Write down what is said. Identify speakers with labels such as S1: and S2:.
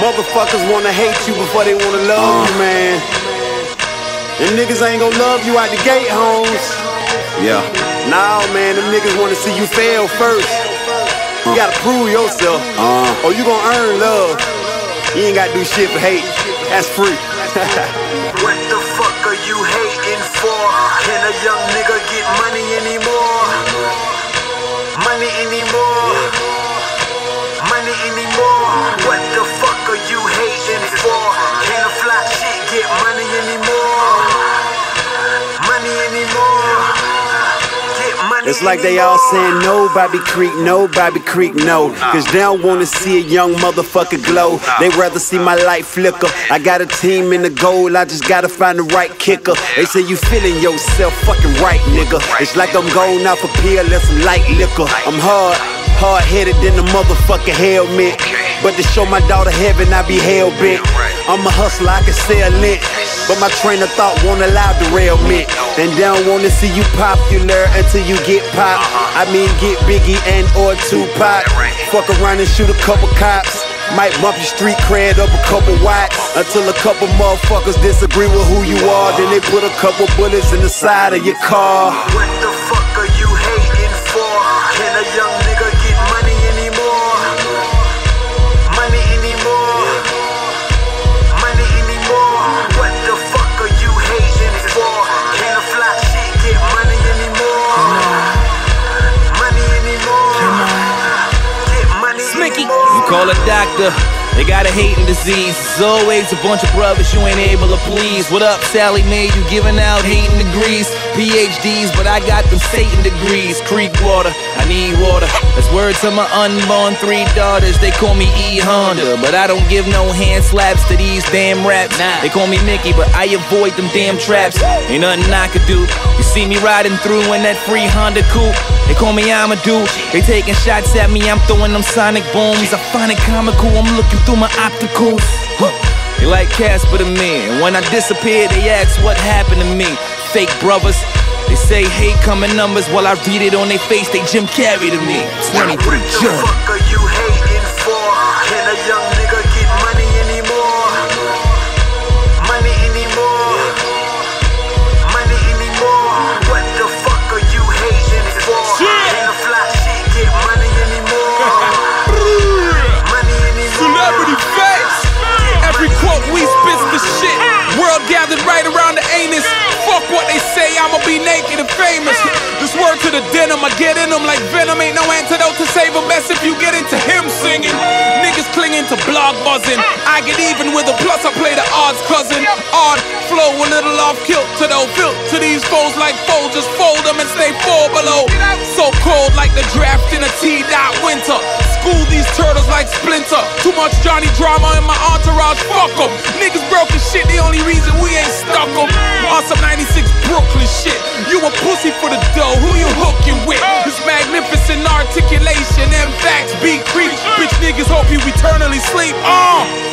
S1: Motherfuckers wanna hate you before they wanna love you, man. And niggas ain't gonna love you out the gate, homes.
S2: Yeah.
S1: Nah, man, them niggas wanna see you fail first. You gotta prove yourself,
S2: Uh.
S1: or you gonna earn love. You ain't gotta do shit for hate. That's free. It's like they all saying no, Bobby Creek, no, Bobby Creek, no. Cause they don't wanna see a young motherfucker glow. They rather see my light flicker. I got a team in the goal, I just gotta find the right kicker. They say you feeling yourself fucking right, nigga. It's like I'm going off a pill, let some light liquor. I'm hard, hard headed than the motherfucking helmet. But to show my daughter heaven, I be hell bent. I'm a hustler, I can sell lint. But my train of thought won't allow derailment. And they don't wanna see you popular until you get pop. I mean, get Biggie and or Tupac. Fuck around and shoot a couple cops. Might bump your street cred up a couple watts until a couple motherfuckers disagree with who you are. Then they put a couple bullets in the side of your car.
S3: Call a doctor. They got a hating disease. It's always a bunch of brothers you ain't able to please. What up, Sallie Mae? You giving out hating degrees, PhDs, but I got them Satan degrees. Creek water, I need water. That's word to my unborn three daughters. They call me E Honda, but I don't give no hand slaps to these damn raps. They call me Mickey, but I avoid them damn traps. Ain't nothing I could do. You see me riding through in that free Honda coupe. They call me Amadou. They taking shots at me, I'm throwing them sonic booms. I find it comical, I'm looking through my opticals. They like Casper to me, and when I disappear, they ask what happened to me. Fake brothers. They say hate come in numbers while I read it on their face. They Jim Carrey to me. 23
S4: What the
S5: I'ma be naked and famous. This word to the denim, I get in them like venom. Ain't no antidote to save a mess if you get into him singing. Niggas clinging to blog buzzing. I get even with a plus, I play the odds cousin. Odd flow, a little off kilt to the filth. To these foes like foes, just fold them and stay four below. So cold like the draft in a T dot winter. School these turtles like Splinter. Too much Johnny drama in my entourage, fuck 'em. Niggas broke as shit, the only reason we ain't beat creep. Bitch niggas hope you eternally sleep. Uh.